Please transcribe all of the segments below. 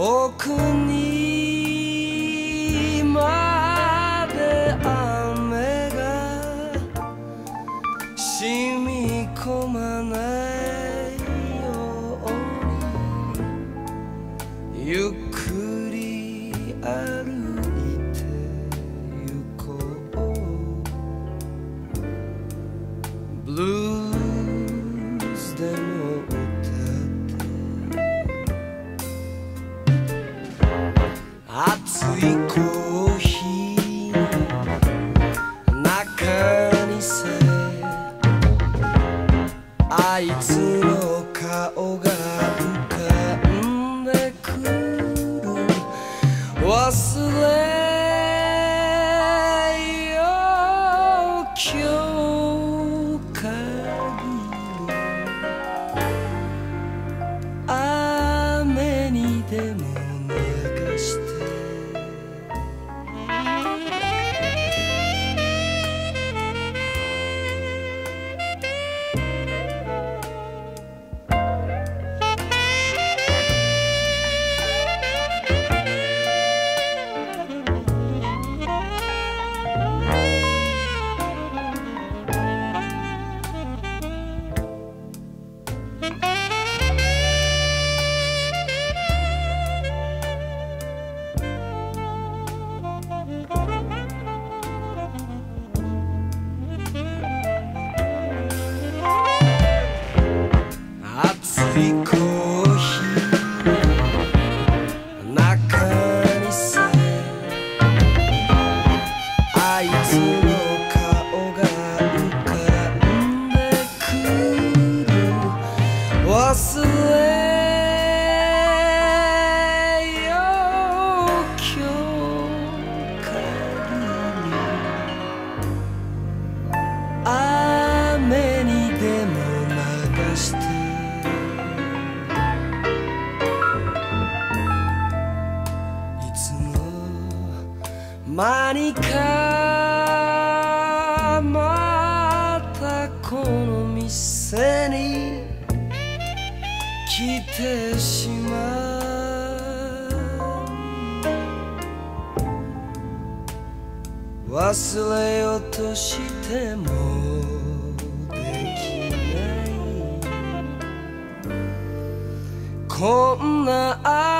奥にまたこの店に来てしまう忘れようとしてもできないこんな愛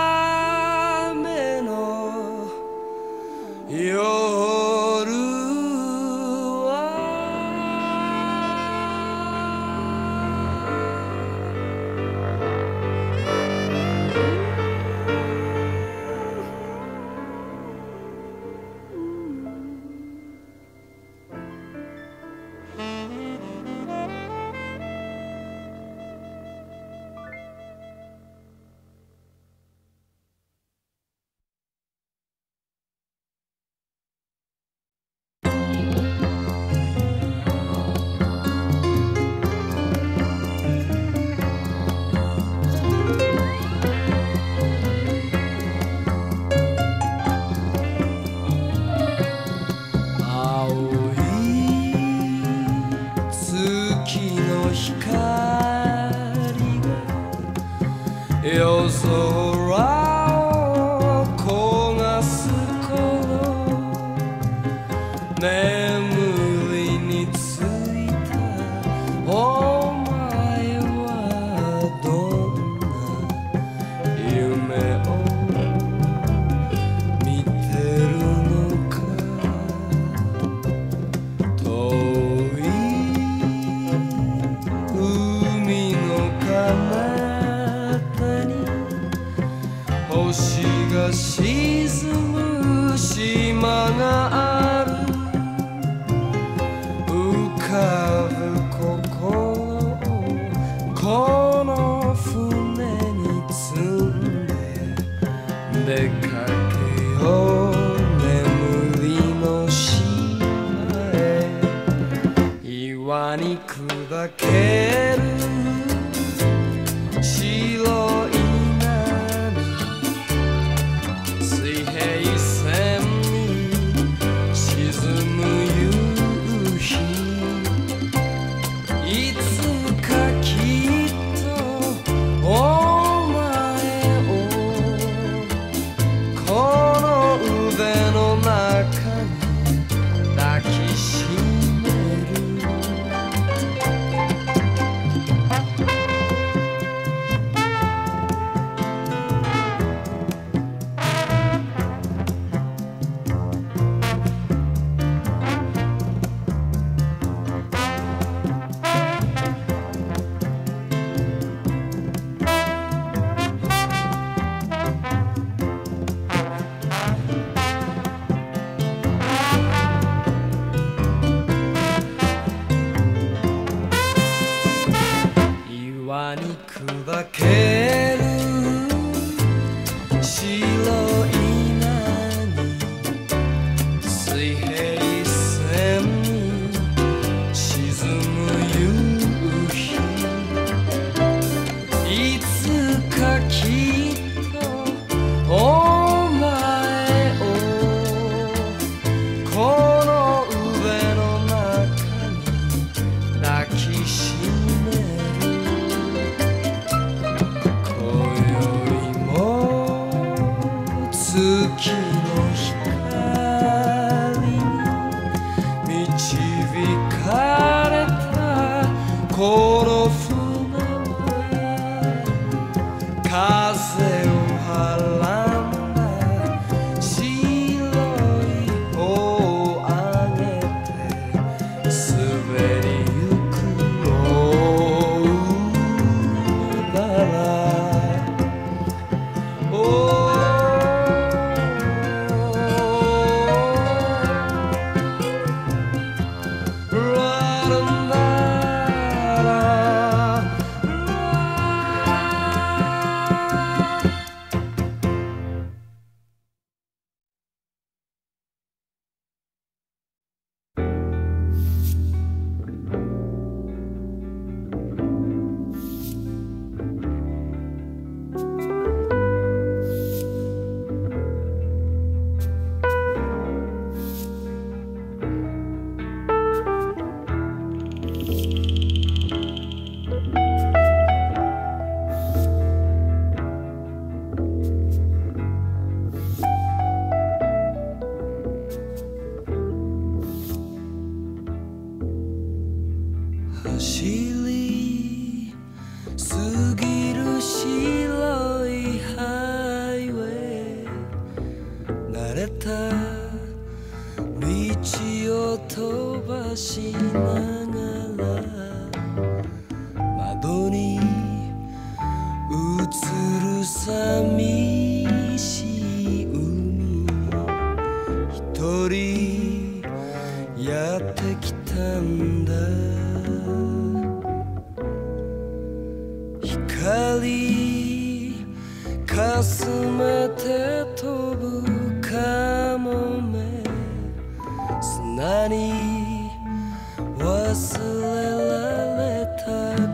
カモメ砂に忘れられた。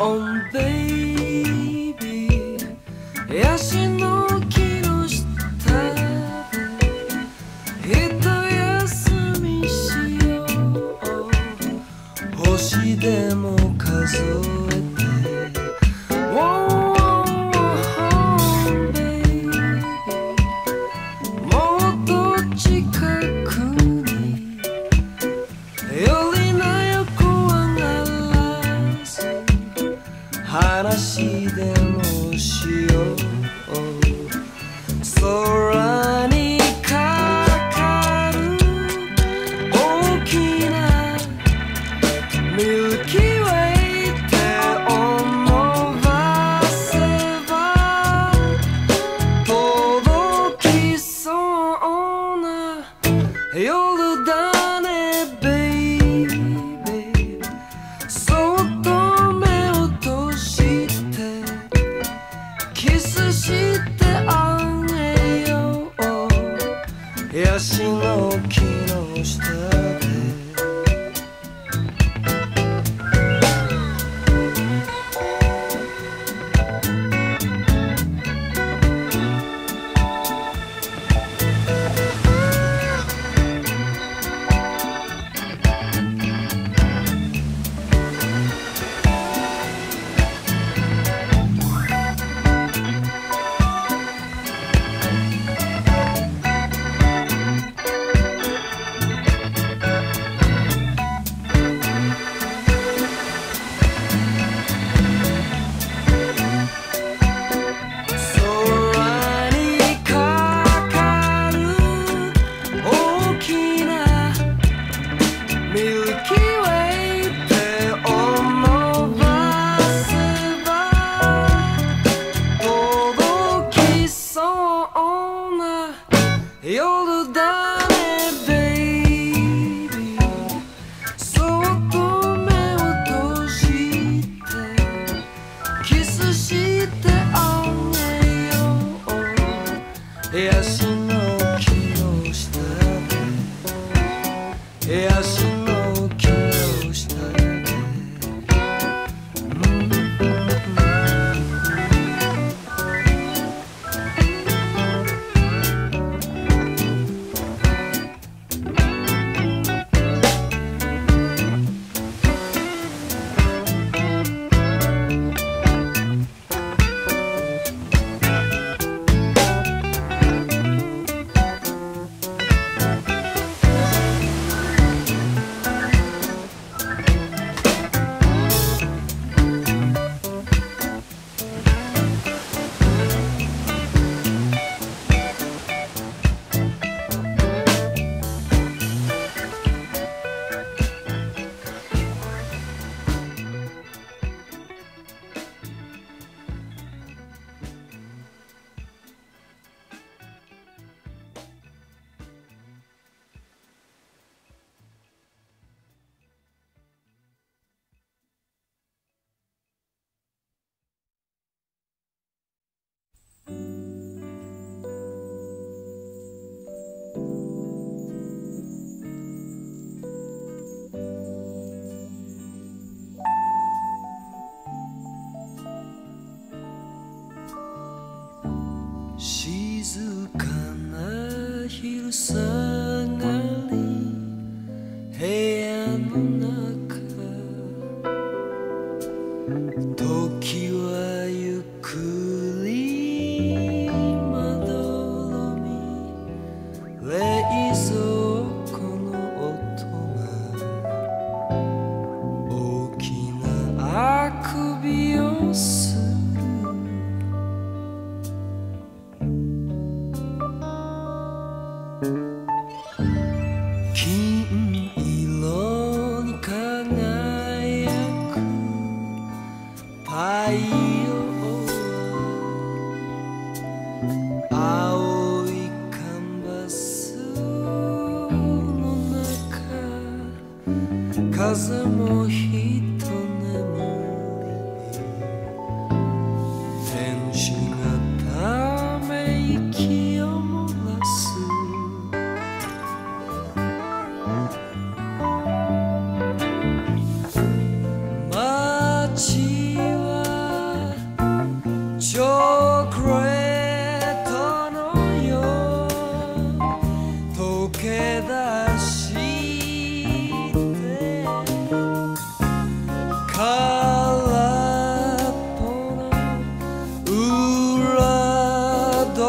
on the flow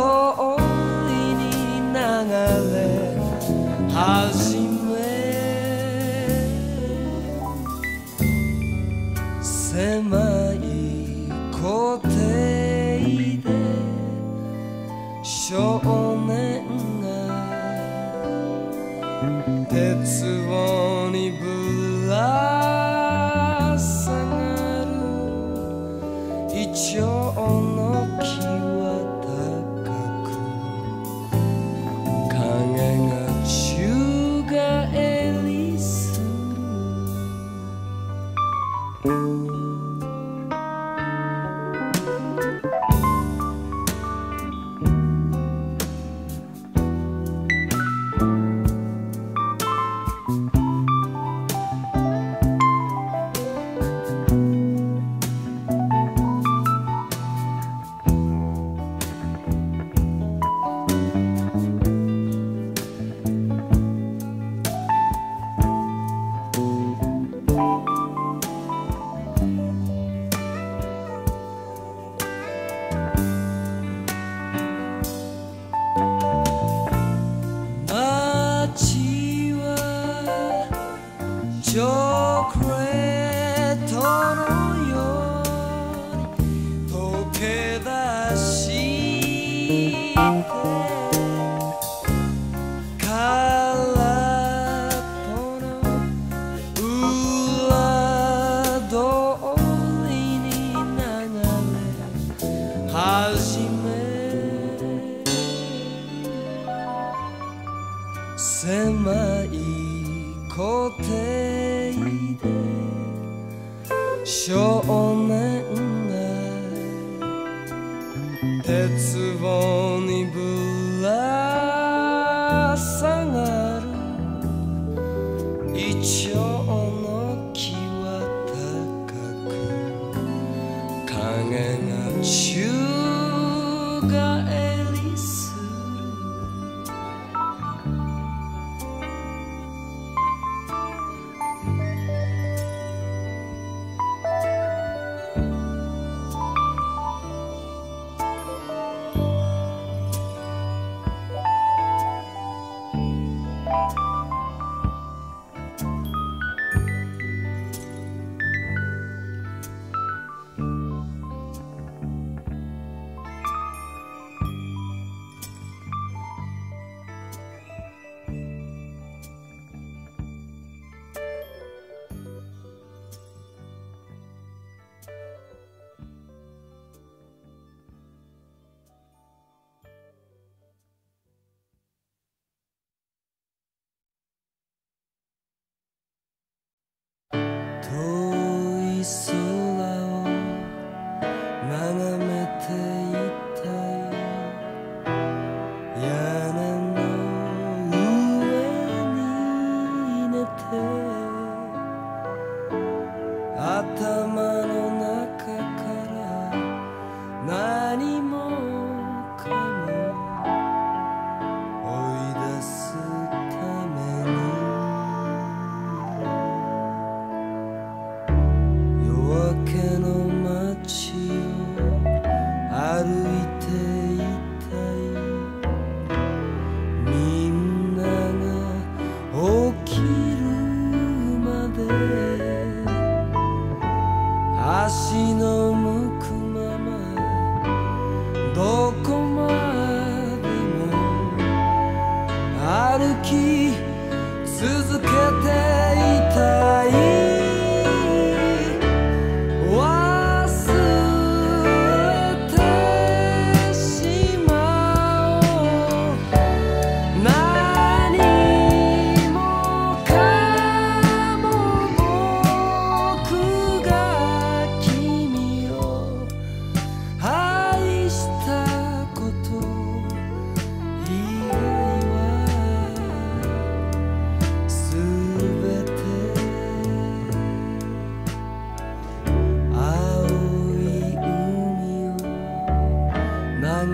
Oh, oh, ininangale. Has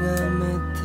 me